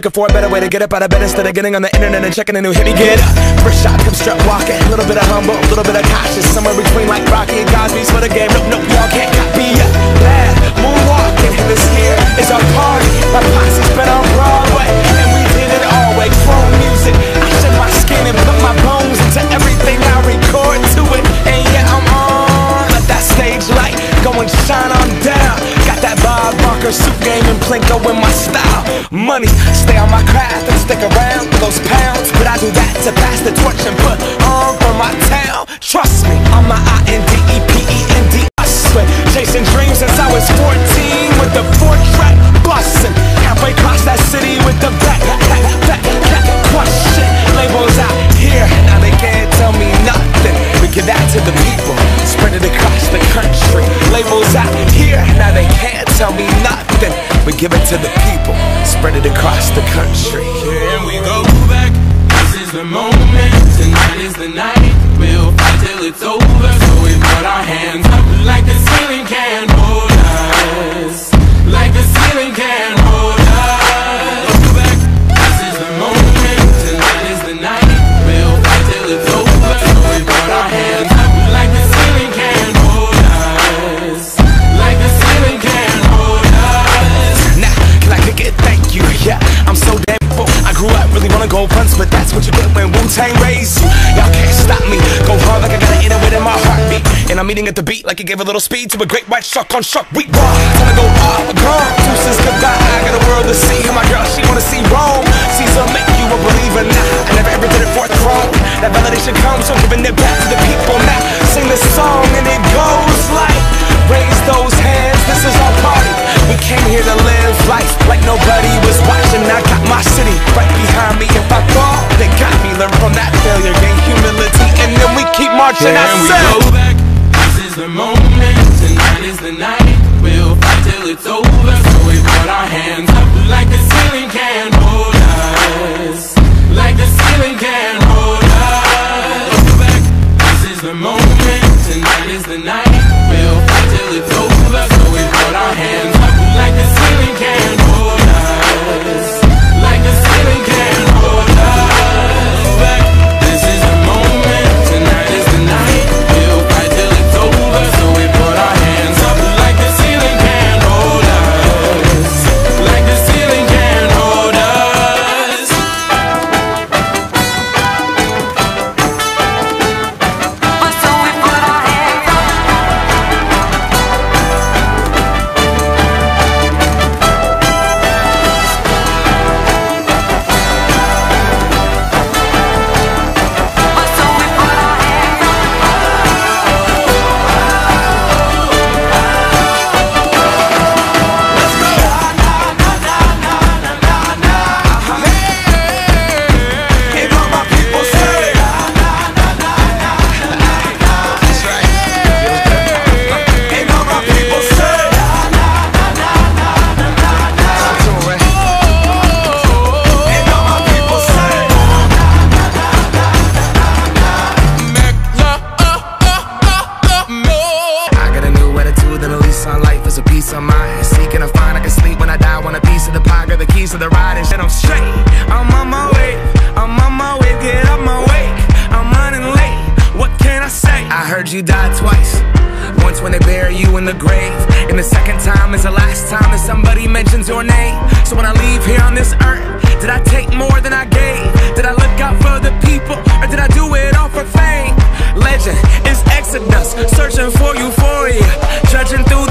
Looking for a better way to get up out of bed instead of getting on the internet and checking a new hit. Me get up, first shot, come strut walking. A little bit of humble, a little bit of cautious. Somewhere between like Rocky and Cosby's for the game. Nope, nope, y'all can't copy. Yeah, bad moonwalking. This here is our party. My posse's been on to the people, spread it across the country. Here we go back, this is the moment, tonight is the night, we'll fight till it's over. meeting at the beat like it gave a little speed to a great white shark on shark week. Raw, time to go off, uh, gone. Deuces goodbye. I got a world to see. And my girl, she wanna see Rome. Caesar make you a believer now. I never ever did it for a throne. That validation comes, from giving it back to the people now. Sing this song and it goes like. Tournay. So when I leave here on this earth, did I take more than I gave? Did I look out for the people, or did I do it all for fame? Legend is Exodus, searching for euphoria, judging through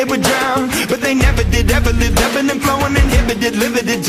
they would drown But they never did, ever lived, ebbing and flowing, inhibited, limited.